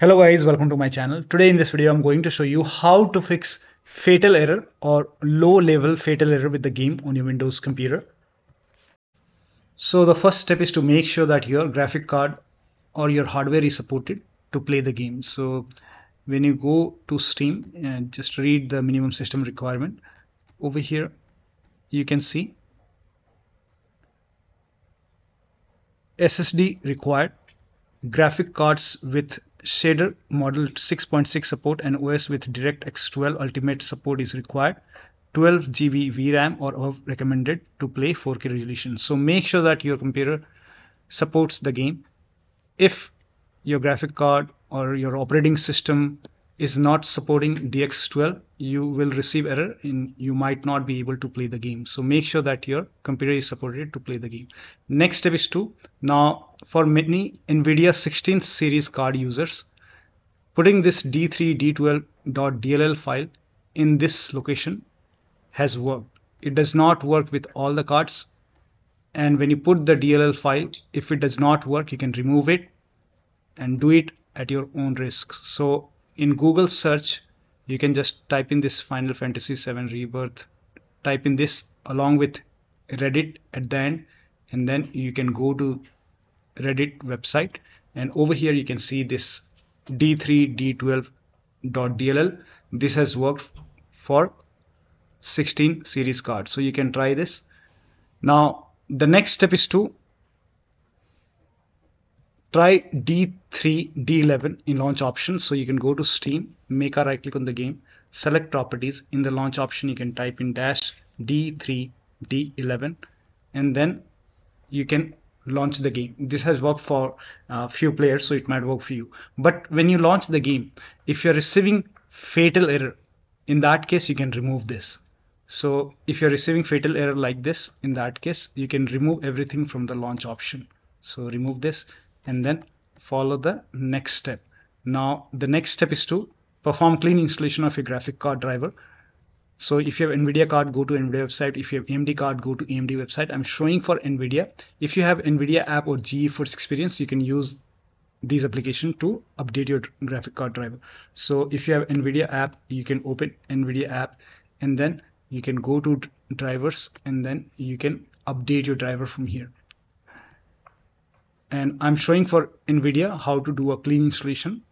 Hello guys, welcome to my channel. Today in this video, I'm going to show you how to fix fatal error or low level fatal error with the game on your Windows computer. So the first step is to make sure that your graphic card or your hardware is supported to play the game. So when you go to Steam and just read the minimum system requirement over here, you can see SSD required graphic cards with shader model 6.6 support and OS with DirectX 12 Ultimate support is required. 12 GB VRAM or above recommended to play 4K resolution. So make sure that your computer supports the game. If your graphic card or your operating system is not supporting DX12, you will receive error and you might not be able to play the game. So make sure that your computer is supported to play the game. Next step is to now for many NVIDIA 16th series card users, putting this d3d12.dll file in this location has worked. It does not work with all the cards. And when you put the DLL file, if it does not work, you can remove it and do it at your own risk. So in Google search you can just type in this Final Fantasy 7 Rebirth. Type in this along with Reddit at the end and then you can go to Reddit website and over here you can see this d3d12.dll this has worked for 16 series cards so you can try this. Now the next step is to try D3, D11 in launch options. So you can go to Steam, make a right click on the game, select properties. In the launch option, you can type in dash D3, D11, and then you can launch the game. This has worked for a uh, few players, so it might work for you. But when you launch the game, if you're receiving fatal error, in that case, you can remove this. So if you're receiving fatal error like this, in that case, you can remove everything from the launch option. So remove this and then follow the next step. Now the next step is to perform clean installation of your graphic card driver. So if you have NVIDIA card, go to NVIDIA website. If you have AMD card, go to AMD website. I'm showing for NVIDIA. If you have NVIDIA app or GeForce Experience, you can use these application to update your graphic card driver. So if you have NVIDIA app, you can open NVIDIA app and then you can go to drivers and then you can update your driver from here and I'm showing for NVIDIA how to do a clean installation.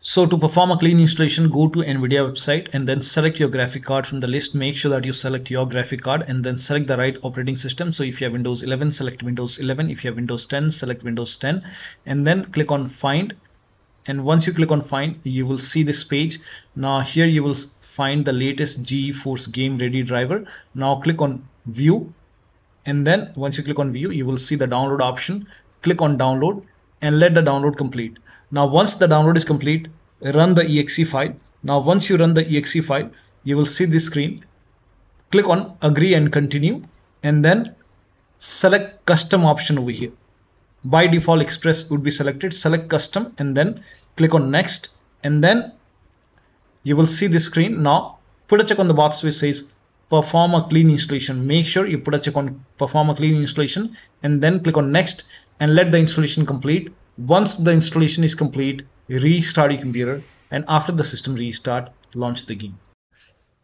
So to perform a clean installation, go to NVIDIA website and then select your graphic card from the list. Make sure that you select your graphic card and then select the right operating system. So if you have Windows 11, select Windows 11. If you have Windows 10, select Windows 10 and then click on find. And once you click on find, you will see this page. Now here you will find the latest GeForce Game Ready driver. Now click on view and then once you click on view you will see the download option. Click on download and let the download complete. Now once the download is complete run the exe file. Now once you run the exe file you will see this screen. Click on agree and continue and then select custom option over here. By default express would be selected. Select custom and then click on next. And then you will see this screen. Now put a check on the box which says perform a clean installation. Make sure you put a check on perform a clean installation and then click on next and let the installation complete. Once the installation is complete restart your computer and after the system restart launch the game.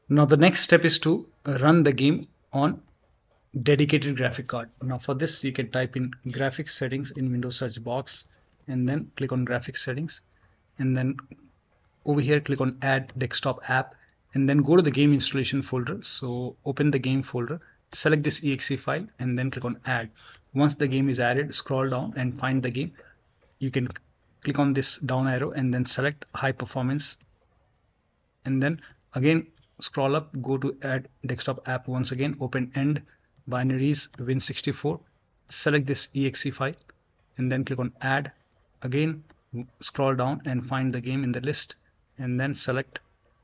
Now the next step is to run the game on dedicated graphic card. Now for this you can type in graphics settings in windows search box and then click on graphics settings and then over here click on add desktop app and then go to the game installation folder. So open the game folder select this exe file and then click on add. Once the game is added scroll down and find the game. You can click on this down arrow and then select high performance. And then again scroll up go to add desktop app once again open end binaries win64 select this exe file and then click on add. Again scroll down and find the game in the list and then select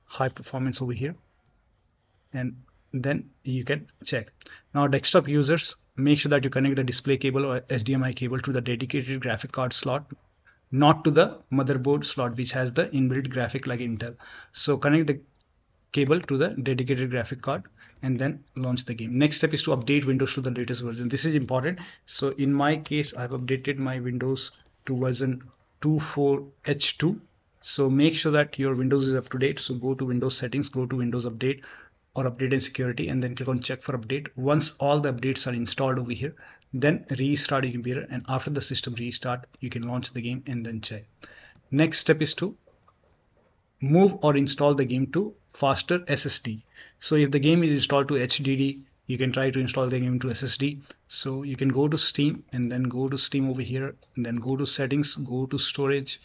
high performance over here. And then you can check. Now desktop users make sure that you connect the display cable or HDMI cable to the dedicated graphic card slot not to the motherboard slot which has the inbuilt graphic like Intel. So connect the cable to the dedicated graphic card and then launch the game. Next step is to update windows to the latest version. This is important. So in my case i've updated my windows to version 24H2 so make sure that your Windows is up to date so go to Windows settings go to Windows update or update and security and then click on check for update. Once all the updates are installed over here then restart your computer and after the system restart you can launch the game and then check. Next step is to move or install the game to faster SSD so if the game is installed to HDD you can try to install the game to SSD so you can go to Steam and then go to Steam over here and then go to settings go to storage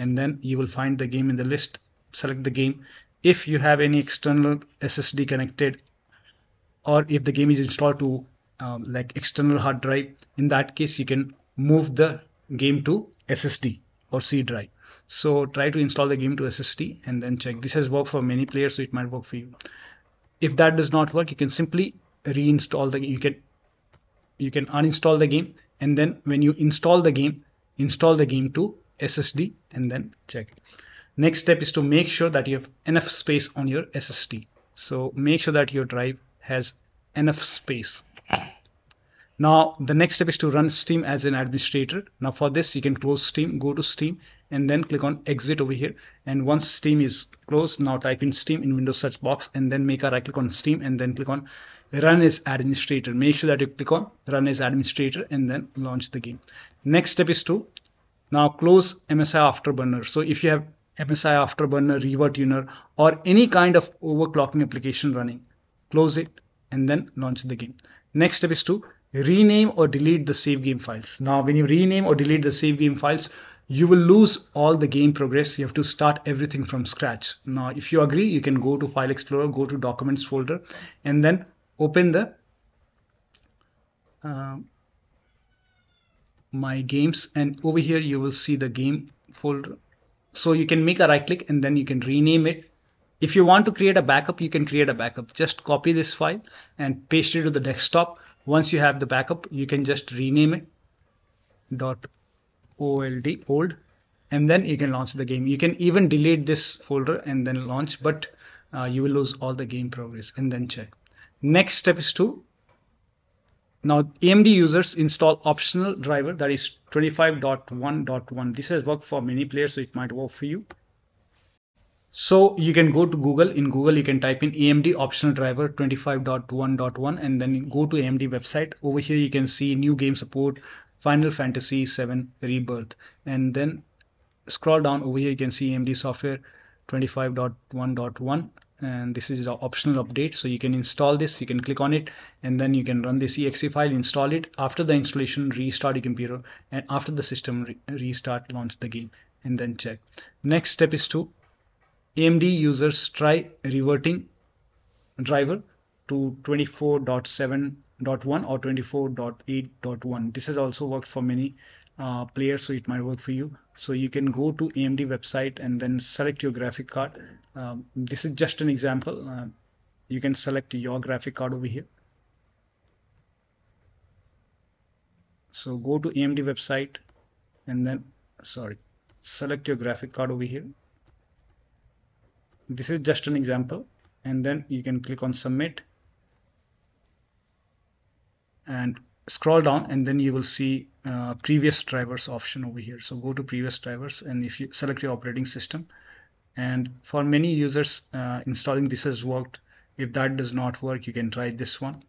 and then you will find the game in the list. Select the game. If you have any external SSD connected or if the game is installed to um, like external hard drive in that case you can move the game to SSD or C drive. So try to install the game to SSD and then check. This has worked for many players so it might work for you. If that does not work you can simply reinstall the you can you can uninstall the game and then when you install the game install the game to SSD and then check next step is to make sure that you have enough space on your SSD so make sure that your drive has enough space now the next step is to run Steam as an administrator. Now for this you can close Steam, go to Steam and then click on exit over here. And once Steam is closed, now type in Steam in Windows search box and then make a right click on Steam and then click on run as administrator. Make sure that you click on run as administrator and then launch the game. Next step is to now close MSI Afterburner. So if you have MSI Afterburner, RivaTuner or any kind of overclocking application running, close it and then launch the game. Next step is to rename or delete the save game files. Now, when you rename or delete the save game files, you will lose all the game progress. You have to start everything from scratch. Now, if you agree, you can go to File Explorer, go to Documents folder, and then open the uh, My Games, and over here you will see the game folder. So you can make a right click and then you can rename it. If you want to create a backup, you can create a backup. Just copy this file and paste it to the desktop once you have the backup you can just rename it dot old old and then you can launch the game you can even delete this folder and then launch but uh, you will lose all the game progress and then check next step is to now AMD users install optional driver that is 25.1.1 this has worked for many players so it might work for you so you can go to Google. In Google, you can type in AMD optional driver 25.1.1 and then go to AMD website. Over here, you can see new game support, Final Fantasy 7 Rebirth. And then scroll down over here, you can see AMD software 25.1.1 and this is the optional update. So you can install this you can click on it and then you can run this exe file install it. After the installation restart your computer and after the system re restart launch the game and then check. Next step is to AMD users try reverting driver to 24.7.1 or 24.8.1. This has also worked for many uh, players, so it might work for you. So you can go to AMD website and then select your graphic card. Um, this is just an example. Uh, you can select your graphic card over here. So go to AMD website and then, sorry, select your graphic card over here this is just an example and then you can click on submit and scroll down and then you will see uh, previous drivers option over here. So go to previous drivers and if you select your operating system. And for many users uh, installing this has worked. If that does not work you can try this one.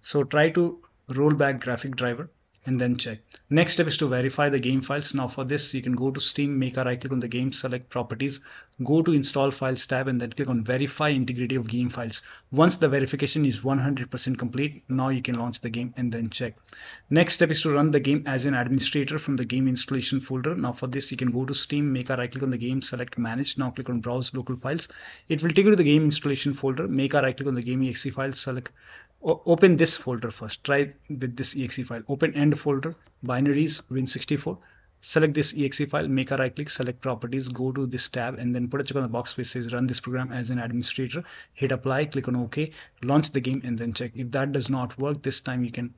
So try to roll back graphic driver and then check. Next step is to verify the game files. Now for this, you can go to Steam, make a right click on the game, select properties, go to install files tab and then click on verify integrity of game files. Once the verification is 100% complete, now you can launch the game and then check. Next step is to run the game as an administrator from the game installation folder. Now for this, you can go to Steam, make a right click on the game, select manage. Now click on browse local files. It will take you to the game installation folder, make a right click on the game exe file, select open this folder first. Try with this exe file. Open end folder binaries win64 select this exe file make a right click select properties go to this tab and then put a check on the box which says run this program as an administrator. Hit apply click on ok launch the game and then check. If that does not work this time you can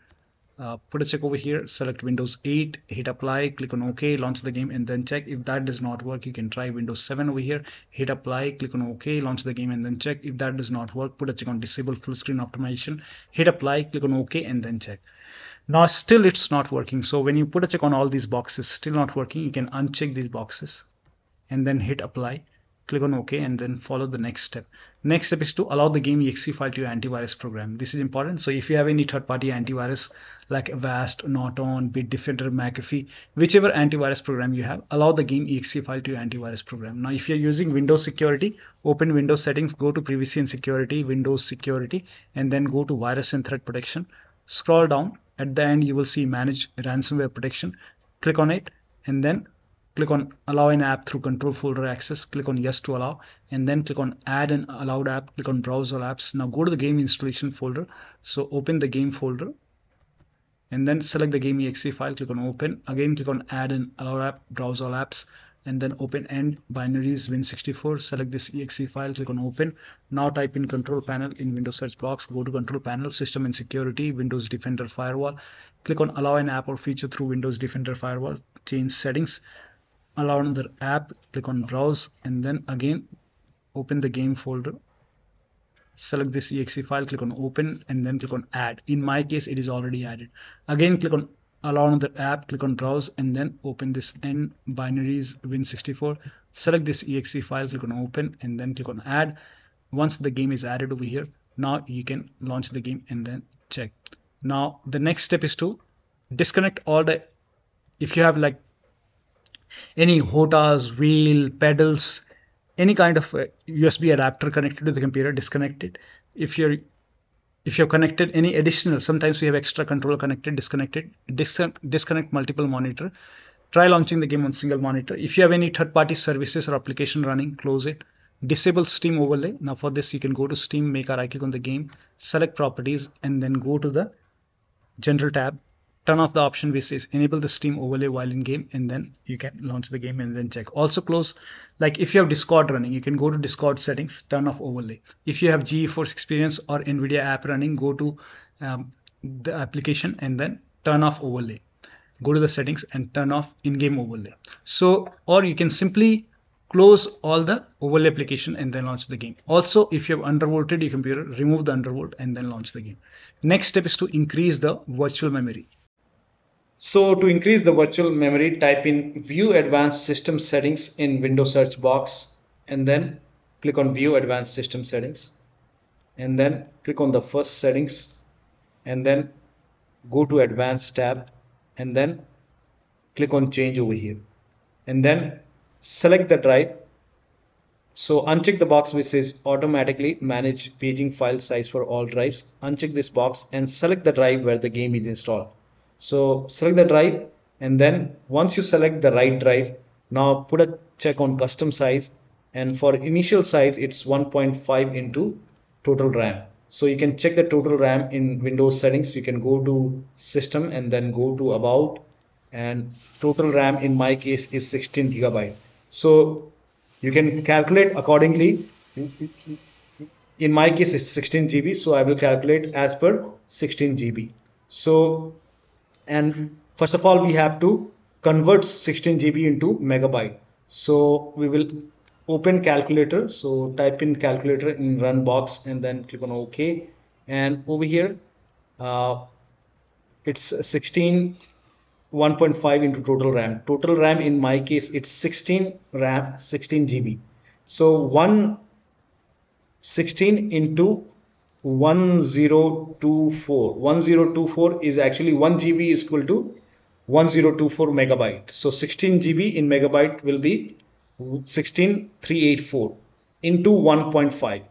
uh, put a check over here select windows 8 hit apply click on ok launch the game and then check. If that does not work you can try windows 7 over here hit apply click on ok launch the game and then check. If that does not work put a check on disable full screen optimization hit apply click on ok and then check. Now still it's not working. So when you put a check on all these boxes still not working you can uncheck these boxes and then hit apply click on OK and then follow the next step. Next step is to allow the game exe file to your antivirus program. This is important. So if you have any third-party antivirus like Avast, Norton, Bitdefender, McAfee, whichever antivirus program you have, allow the game exe file to your antivirus program. Now if you're using Windows security, open Windows settings, go to privacy and security, Windows security, and then go to virus and threat protection. Scroll down. At the end, you will see manage ransomware protection. Click on it and then click on allow an app through control folder access click on yes to allow and then click on add an allowed app click on browse all apps. Now go to the game installation folder. So open the game folder and then select the game exe file click on open. Again click on add an allowed app browse all apps and then open end. Binaries win64 select this exe file click on open. Now type in control panel in windows search box. Go to control panel system and security windows defender firewall. Click on allow an app or feature through windows defender firewall. Change settings allow another app click on browse and then again open the game folder. Select this exe file click on open and then click on add. In my case it is already added. Again click on allow another app click on browse and then open this End binaries win64 select this exe file click on open and then click on add. Once the game is added over here now you can launch the game and then check. Now the next step is to disconnect all the if you have like any HOTAs, wheel, pedals, any kind of uh, USB adapter connected to the computer, disconnect it. If you're if you've connected any additional, sometimes we have extra controller connected, disconnected, disconnect, disconnect multiple monitor. Try launching the game on single monitor. If you have any third-party services or application running, close it. Disable Steam overlay. Now for this, you can go to Steam, make a right click on the game, select properties, and then go to the general tab turn off the option which says enable the steam overlay while in game and then you can launch the game and then check. Also close like if you have discord running you can go to discord settings turn off overlay. If you have geforce experience or nvidia app running go to um, the application and then turn off overlay. Go to the settings and turn off in-game overlay. So or you can simply close all the overlay application and then launch the game. Also if you have undervolted your computer remove the undervolt and then launch the game. Next step is to increase the virtual memory so to increase the virtual memory, type in View Advanced System Settings in Windows search box and then click on View Advanced System Settings and then click on the first settings and then go to Advanced tab and then click on Change over here and then select the drive. So uncheck the box which says automatically manage paging file size for all drives. Uncheck this box and select the drive where the game is installed. So select the drive and then once you select the right drive, now put a check on custom size and for initial size it's 1.5 into total RAM. So you can check the total RAM in Windows settings. You can go to system and then go to about and total RAM in my case is 16 gigabyte. So you can calculate accordingly. In my case it's 16 GB. So I will calculate as per 16 GB. So and first of all we have to convert 16 GB into megabyte. So we will open calculator. So type in calculator in run box and then click on OK. And over here uh, it's 16 1.5 into total RAM. Total RAM in my case it's 16 RAM 16 GB so 1 16 into 1024 1024 is actually 1 GB is equal to 1024 megabyte. So 16 GB in megabyte will be 16384 into 1.5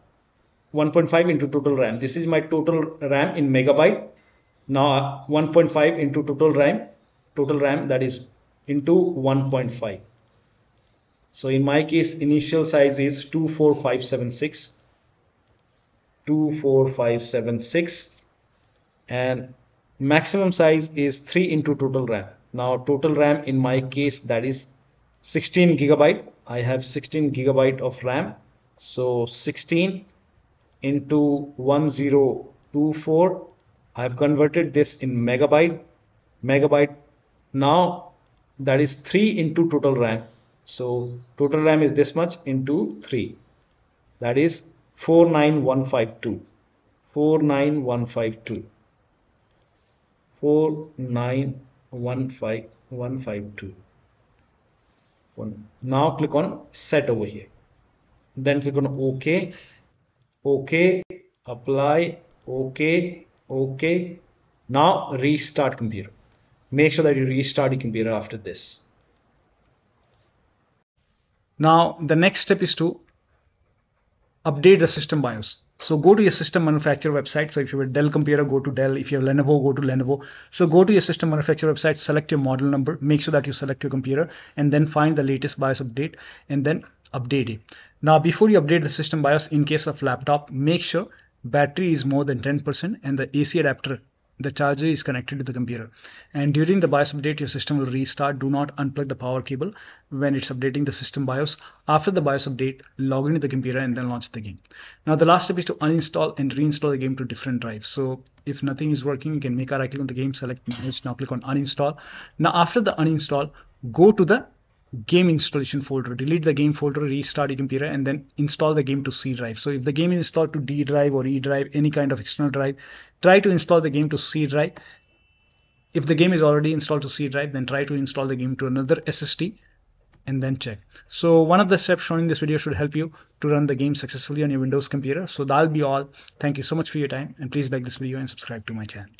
1.5 into total RAM. This is my total RAM in megabyte. Now 1.5 into total RAM total RAM that is into 1.5 so in my case initial size is 24576 24576 and maximum size is 3 into total RAM. Now total RAM in my case that is 16 gigabyte. I have 16 gigabyte of RAM. So 16 into 1024 I have converted this in megabyte megabyte now that is 3 into total RAM so total RAM is this much into 3 that is 49152 49152 4915152 now click on set over here. Then click on ok. Ok. Apply. Okay okay now restart computer. Make sure that you restart your computer after this. Now the next step is to update the system BIOS. So go to your system manufacturer website. So if you have a Dell computer, go to Dell. If you have Lenovo, go to Lenovo. So go to your system manufacturer website, select your model number, make sure that you select your computer and then find the latest BIOS update and then update it. Now, before you update the system BIOS in case of laptop, make sure battery is more than 10% and the AC adapter the charger is connected to the computer. And during the BIOS update your system will restart. Do not unplug the power cable when it's updating the system BIOS. After the BIOS update log into the computer and then launch the game. Now the last step is to uninstall and reinstall the game to different drives. So if nothing is working you can make a right click on the game select manage now click on uninstall. Now after the uninstall go to the game installation folder delete the game folder restart your computer and then install the game to C drive. So if the game is installed to D drive or E drive any kind of external drive try to install the game to C drive. If the game is already installed to C drive then try to install the game to another SSD and then check. So one of the steps shown in this video should help you to run the game successfully on your Windows computer. So that'll be all. Thank you so much for your time and please like this video and subscribe to my channel